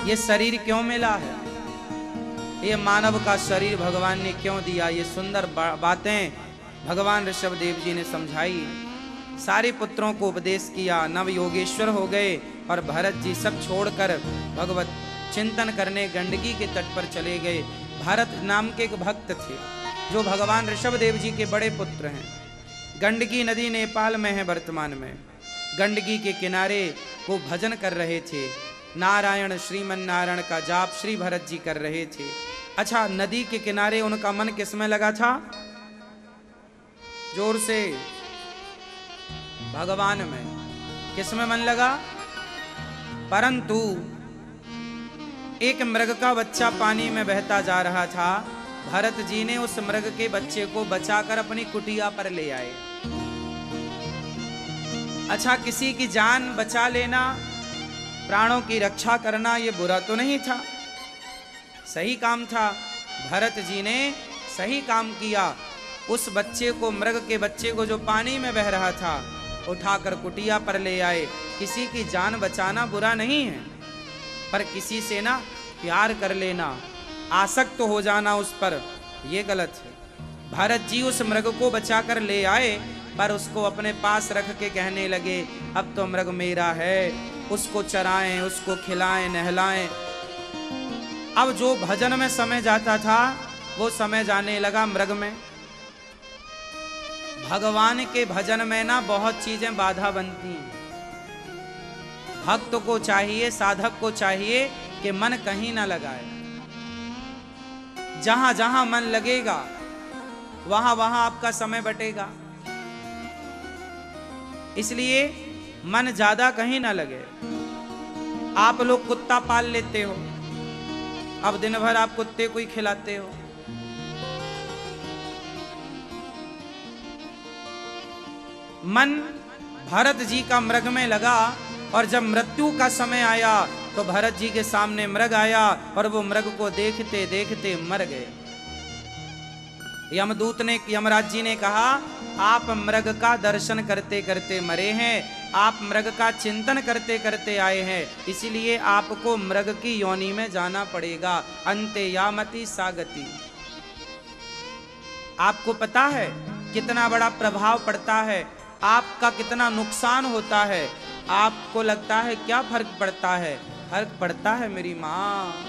ये शरीर क्यों मिला है? ये मानव का शरीर भगवान ने क्यों दिया? ये सुंदर बातें भगवान ऋषभ देव जी ने समझाई। सारे पुत्रों को उपदेश किया। नव योगेश्वर हो गए और भरत जी सब छोड़कर भगवत चिंतन करने गंडकी के तट पर चले गए। भारत नाम के एक भक्त थे, जो भगवान ऋषभ देव जी के बड़े पुत्र हैं। गंडकी नदी नेपाल में है वर्तमान में। गंडकी के किनारे वो भजन कर रहे थे। नारायण श्रीमन नारायण का जाप श्री भरत जी कर रहे थे। अच्छा नदी के किनारे उनका मन किसमें लगा था? ज़ोर से। भगवान में। किसमें मन लगा? परंतु एक मृग का बच्चा पानी में बहता जा रहा था। भरत जी ने उस मृग के बच्चे को बचाकर अपनी कुटिया पर ले आए। अच्छा किसी की जान बचा लेना प्राणों की रक्षा करना ये बुरा तो नहीं था। सही काम था। भरत जी ने सही काम किया। उस बच्चे को, मृग के बच्चे को जो पानी में बह रहा था, उठाकर कुटिया पर ले आए। किसी की जान बचाना बुरा नहीं है, पर किसी से ना प्यार कर लेना। आसक्त तो हो जाना उस पर यह गलत है। भरत जी उस मृग को बचा कर ले आए, पर उसको अपने पास रख के कहने लगे, अब तो मृग मेरा है उसको चराएँ, उसको खिलाएँ, नहलाएँ। अब जो भजन में समय जाता था, वो समय जाने लगा मृग में। भगवान के भजन में ना बहुत चीज़ें बाधा बनती हैं। भक्त को चाहिए, साधक को चाहिए कि मन कहीं ना लगाए। जहाँ जहाँ मन लगेगा, वहाँ वहाँ आपका समय बटेगा। इसलिए मन ज़्यादा कहीं ना लगे। आप लोग कुत्ता पाल लेते हो। अब दिन भर आप कुत्ते को ही खिलाते हो। मन भरत जी का मृग में लगा और जब मृत्यु का समय आया तो भरत जी के सामने मृग आया और वो मृग को देखते देखते मर गए। यमदूत ने, यमराज जी ने कहा, आप मृग का दर्शन करते करते मरे हैं आप मृग का चिंतन करते करते आए हैं, इसीलिए आपको मृग की योनि में जाना पड़ेगा। अंत्य यामति सागति। आपको पता है कितना बड़ा प्रभाव पड़ता है, आपका कितना नुकसान होता है, आपको लगता है क्या फ़र्क पड़ता है? फ़र्क पड़ता है मेरी माँ।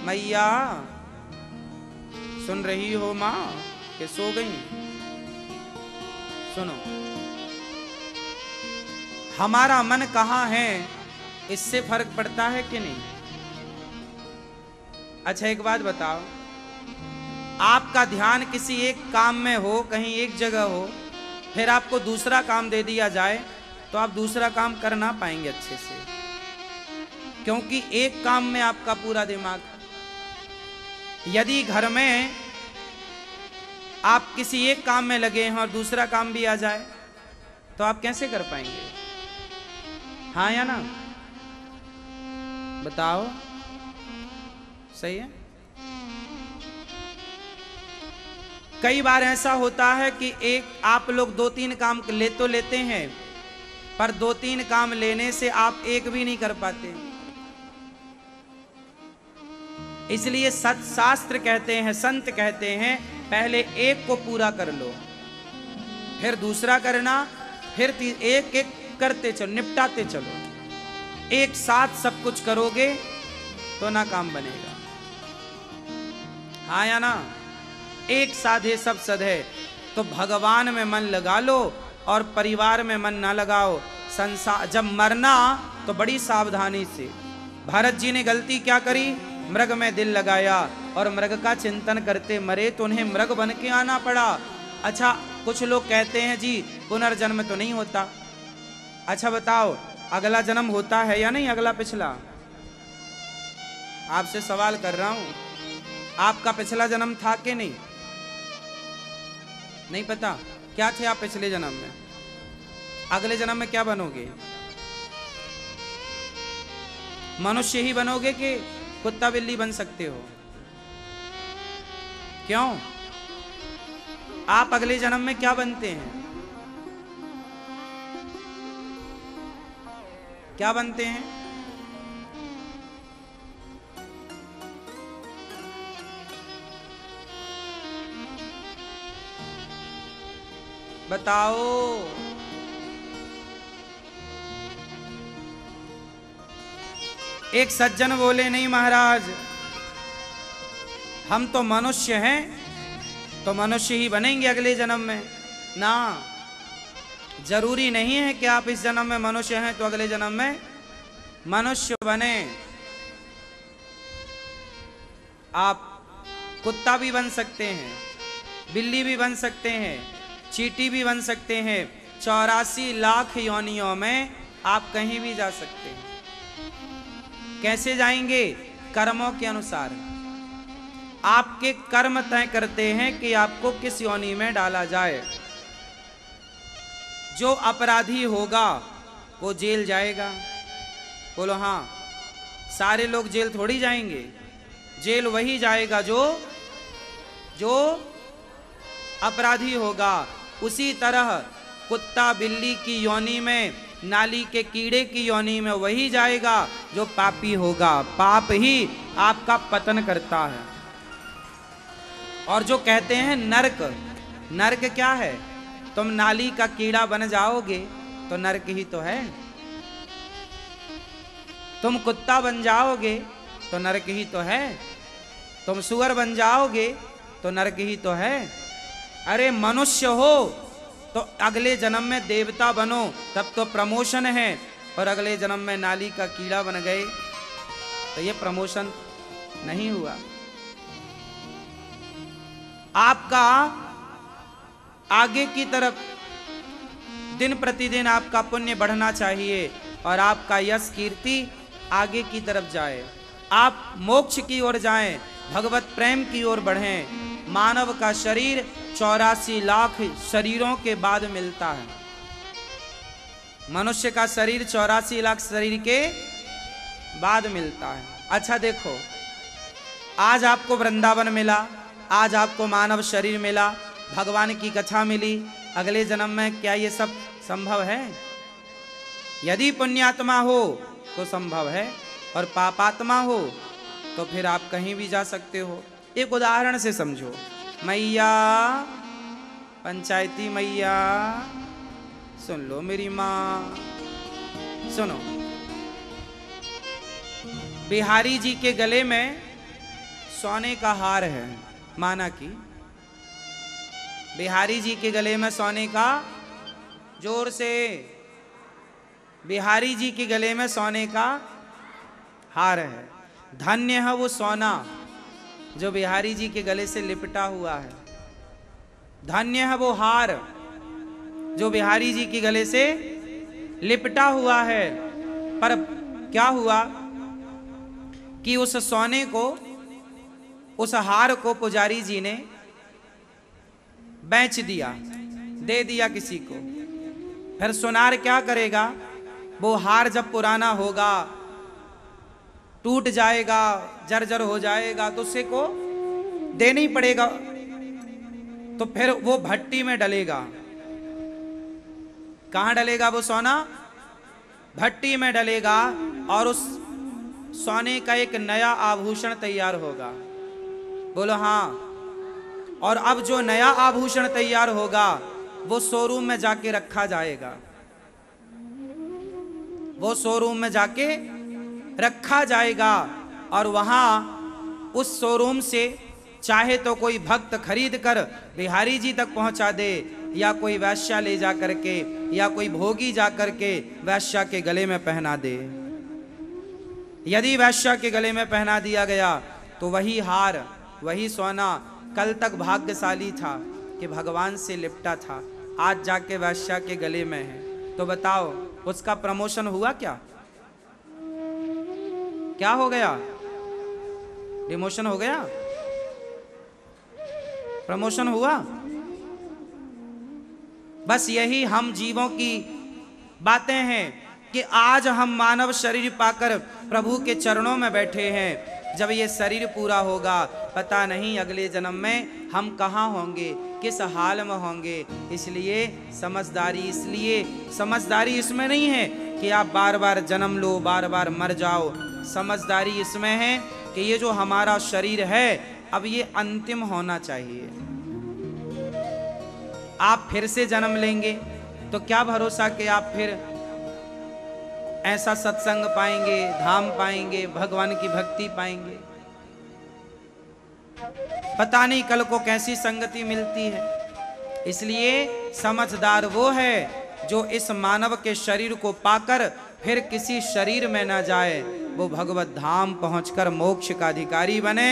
मैया, सुन रही हो माँ? के सो गई। सुनो। हमारा मन कहाँ है? इससे फ़र्क पड़ता है कि नहीं? अच्छा एक बात बताओ। आपका ध्यान किसी एक काम में हो, कहीं एक जगह हो, फिर आपको दूसरा काम दे दिया जाए तो आप दूसरा काम कर ना पाएँगे अच्छे से। क्योंकि एक काम में आपका पूरा दिमाग यदि घर में आप किसी एक काम में लगे हैं और दूसरा काम भी आ जाए तो आप कैसे कर पाएँगे? हाँ या ना? बताओ। सही है? कई बार ऐसा होता है कि एक, आप लोग दो तीन काम ले तो लेते हैं, पर दो तीन काम लेने से आप एक भी नहीं कर पाते। इसलिए सत्शास्त्र कहते हैं, संत कहते हैं, पहले एक को पूरा कर लो, फिर दूसरा करना, फिर एक एक करते चलो, निपटाते चलो। एक साथ सब कुछ करोगे तो ना काम बनेगा। हाँ या ना? एक साधे सब सधे तो भगवान में मन लगा लो और परिवार में मन ना लगाओ। संसार जब मरना तो बड़ी सावधानी से। भारत जी ने गलती क्या करी? मृग में दिल लगाया और मृग का चिंतन करते मरे तो उन्हें मृग बन के आना पड़ा। अच्छा कुछ लोग कहते हैं जी, पुनर्जन्म तो नहीं होता। अच्छा बताओ, अगला जन्म होता है या नहीं अगला पिछला? आपसे सवाल कर रहा हूँ, आपका पिछला जन्म था कि नहीं? नहीं पता, क्या थे आप पिछले जन्म में? अगले जन्म में क्या बनोगे? मनुष्य ही बनोगे कि कुत्ता बिल्ली बन सकते हो? क्यों? आप अगले जन्म में क्या बनते हैं? क्या बनते हैं? बताओ। एक सज्जन बोले, नहीं महाराज, हम तो मनुष्य हैं तो मनुष्य ही बनेंगे अगले जन्म में। ना। ज़रूरी नहीं है कि आप इस जन्म में मनुष्य हैं तो अगले जन्म में मनुष्य बने। आप कुत्ता भी बन सकते हैं, बिल्ली भी बन सकते हैं, चीटी भी बन सकते हैं, चौरासी लाख योनियों में आप कहीं भी जा सकते हैं। कैसे जाएँगे? कर्मों के अनुसार। आपके कर्म तय करते हैं कि आपको किस योनि में डाला जाए। जो अपराधी होगा, वो जेल जाएगा। बोलो हाँ सारे लोग जेल थोड़ी जाएँगे। जेल वही जाएगा जो जो अपराधी होगा। उसी तरह कुत्ता बिल्ली की योनि में, नाली के कीड़े की योनि में वही जाएगा जो पापी होगा। पाप ही आपका पतन करता है। और जो कहते हैं नरक नरक क्या है? तुम नाली का कीड़ा बन जाओगे तो नरक ही तो है। तुम कुत्ता बन जाओगे तो नरक ही तो है। तुम सुअर बन जाओगे तो नरक ही तो है। अरे मनुष्य हो तो अगले जन्म में देवता बनो, तब तो प्रमोशन है और अगले जन्म में नाली का कीड़ा बन गए। तो ये प्रमोशन नहीं हुआ। आपका आगे की तरफ़ दिन प्रतिदिन आपका पुण्य बढ़ना चाहिए और आपका यश कीर्ति आगे की तरफ़ जाए। आप मोक्ष की ओर जाएँ, भगवत प्रेम की ओर बढ़ें। मानव का शरीर चौरासी लाख शरीरों के बाद मिलता है। मनुष्य का शरीर चौरासी लाख शरीर के बाद मिलता है। अच्छा देखो, आज आपको वृंदावन मिला, आज आपको मानव शरीर मिला भगवान की कथा मिली। अगले जन्म में क्या ये सब संभव है? यदि पुण्यात्मा हो तो संभव है। और पापात्मा हो तो फिर आप कहीं भी जा सकते हो। एक उदाहरण से समझो। मैया, पंचायती मैया, सुन लो मेरी माँ। सुनो। बिहारी जी के गले में सोने का हार है। माना की बिहारी जी के गले में सोने का ज़ोर से, बिहारी जी के गले में सोने का हार है। धन्य है वो सोना जो बिहारी जी के गले से लिपटा हुआ है। धन्य है वो हार जो बिहारी जी के गले से लिपटा हुआ है। पर क्या हुआ कि उस सोने को, उस हार को पुजारी जी ने बेच दिया, दे दिया किसी को। फिर सोनार क्या करेगा? वो हार जब पुराना होगा, टूट जाएगा, जर्जर हो जाएगा तो उसे को देना ही पड़ेगा। तो फिर वो भट्टी में डलेगा। कहाँ डलेगा वो सोना? भट्टी में डलेगा और उस सोने का एक नया आभूषण तैयार होगा। बोलो हाँ। और अब जो नया आभूषण तैयार होगा, वो शोरूम में जाके रखा जाएगा। वो शोरूम में जाके रखा जाएगा और वहाँ उस शोरूम से चाहे तो कोई भक्त खरीद कर बिहारी जी तक पहुँचा दे, या कोई वैश्या ले जा करके, या कोई भोगी जा करके वैश्या के गले में पहना दे। यदि वैश्या के गले में पहना दिया गया तो वही हार, वही सोना कल तक भाग्यशाली था कि भगवान से लिपटा था। आज जाके वैश्या के गले में है। तो बताओ, उसका प्रमोशन हुआ क्या? क्या हो गया? डिमोशन हो गया? प्रमोशन हुआ? बस यही हम जीवों की बातें हैं कि आज हम मानव शरीर पाकर प्रभु के चरणों में बैठे हैं। जब ये शरीर पूरा होगा पता नहीं अगले जन्म में हम कहाँ होंगे, किस हाल में होंगे। इसलिए समझदारी इसलिए, समझदारी इसमें नहीं है कि आप बार बार जन्म लो बार बार मर जाओ। समझदारी इसमें है कि ये जो हमारा शरीर है, अब ये अंतिम होना चाहिए। आप फिर से जन्म लेंगे तो क्या भरोसा कि आप फिर ऐसा सत्संग पाएँगे, धाम पाएँगे, भगवान की भक्ति पाएँगे? पता नहीं कल को कैसी संगति मिलती है। इसलिए समझदार वो है जो इस मानव के शरीर को पाकर फिर किसी शरीर में ना जाए। वो भगवत धाम पहुंचकर मोक्ष का अधिकारी बने।